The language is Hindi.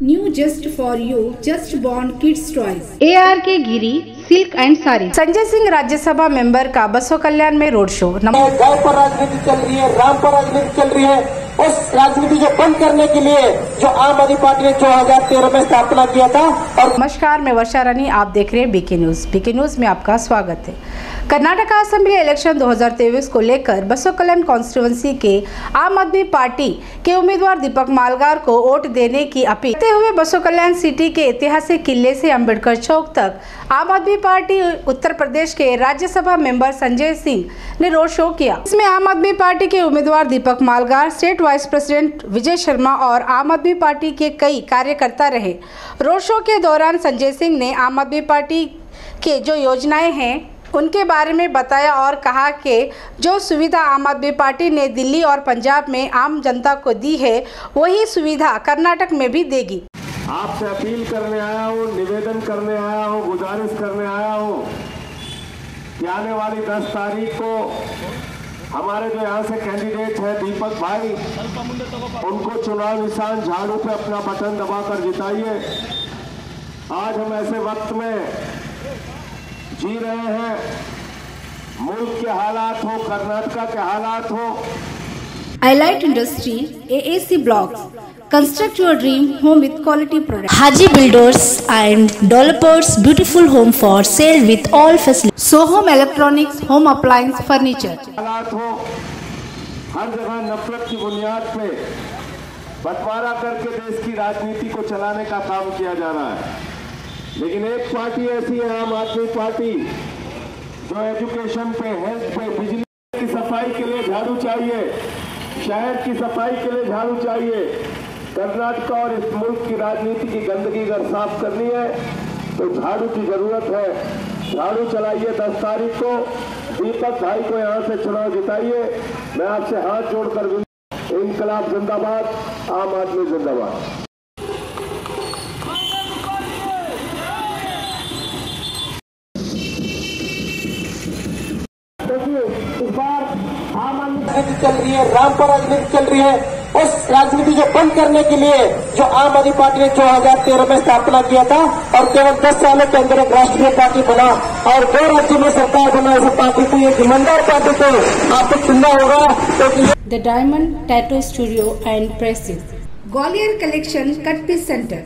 for you just born kids choice A R K Giri silk and sari. Sanjay Singh Rajya Sabha member का बसो कल्याण में रोड शो। नमस्कार पर राजनीति चल रही है राम पर राजनीति चल रही है। उस राजनीति को बंद करने के लिए जो आम आदमी पार्टी ने 2013 में स्थापना किया था और नमस्कार, मैं वर्षा रानी, आप देख रहे हैं बीके न्यूज़ बीके न्यूज़ में आपका स्वागत है। कर्नाटक असेंबली इलेक्शन 2023 को लेकर बसो कल्याण कॉन्स्टिट्यूंसी के आम आदमी पार्टी के उम्मीदवार दीपक मालगार को वोट देने की अपील। करते हुए बसो कल्याण सिटी के ऐतिहासिक किले से अंबेडकर चौक तक आम आदमी पार्टी उत्तर प्रदेश के राज्यसभा मेंबर संजय सिंह ने रोड शो किया। इसमें आम आदमी पार्टी के उम्मीदवार Deepak Malgar state vice president Vijay Sharma और आम आदमी पार्टी के कई कार्यकर्ता रहे। रोड शो के दौरान संजय सिंह ने आम आदमी पार्टी के जो योजनाएँ हैं, उनके बारे में बताया और कहा कि जो सुविधा आम आदमी पार्टी ने दिल्ली और पंजाब में आम जनता को दी है, वही सुविधा कर्नाटक में भी देगी। आपसे अपील करने आया हूँ, निवेदन करने आया हूँ, गुजारिश करने आया हूँ आने वाली 10 तारीख को हमारे जो यहाँ से कैंडिडेट है, दीपक भाई, उनको चुनाव निशान झाड़ू पे अपना बटन दबाकर जिताइए। आज हम ऐसे वक्त में जी रहे हैं, मुल्क के हालात हो, कर्नाटका के हालात हो आईलाइट industry AAC blocks construct your dream home with quality product Haji builders and developers beautiful home for sale with all facility so home electronics home appliance furniture हर जगह नफरत की बुनियाद पे बंटवारा करके देश की राजनीति को चलाने का काम किया जा रहा है। लेकिन एक पार्टी ऐसी है आम आदमी पार्टी जो एजुकेशन पे हेल्थ पे बिजली की सफ़ाई के लिए झाड़ू चाहिए। शहर की सफ़ाई के लिए झाड़ू चाहिए। कर्नाटक और इस मुल्क की राजनीति की गंदगी अगर साफ़ करनी है तो झाड़ू की ज़रूरत है। झाड़ू चलाइए दस तारीख को। दीपक भाई को यहाँ से चुनाव जिताइए। मैं आपसे हाथ जोड़कर कर इनकलाब जिंदाबाद, आम आदमी जिंदाबाद। राजनीति चल रही है राम पर राजनीति चल रही है उस राजनीति को बंद करने के लिए जो आम आदमी पार्टी ने 2013 में स्थापना किया था और केवल 10 सालों के अंदर एक राष्ट्रीय पार्टी बना और दो राज्यों में सरकार बना इस पार्टी को एक ईमानदार पार्टी को आपको चुनना होगा क्योंकि ये The Diamond Tattoo Studio and Presses. Gwalior Collection Cut Piece Center.